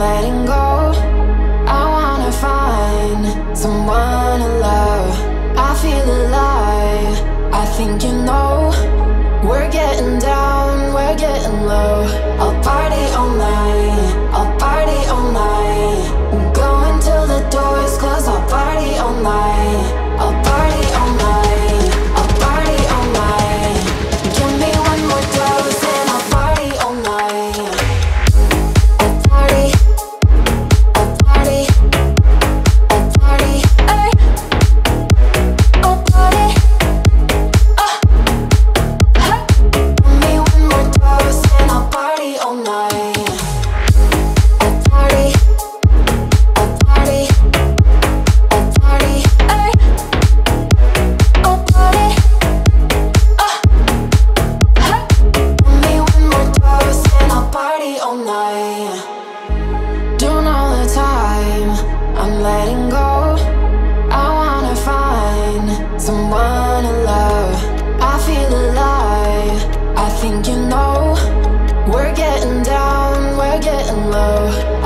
letting go. I wanna find someone to love. I feel alive. I think you know. We're getting down, we're getting low. letting go. I wanna find someone to love. I feel alive. I think you know. We're getting down, we're getting low.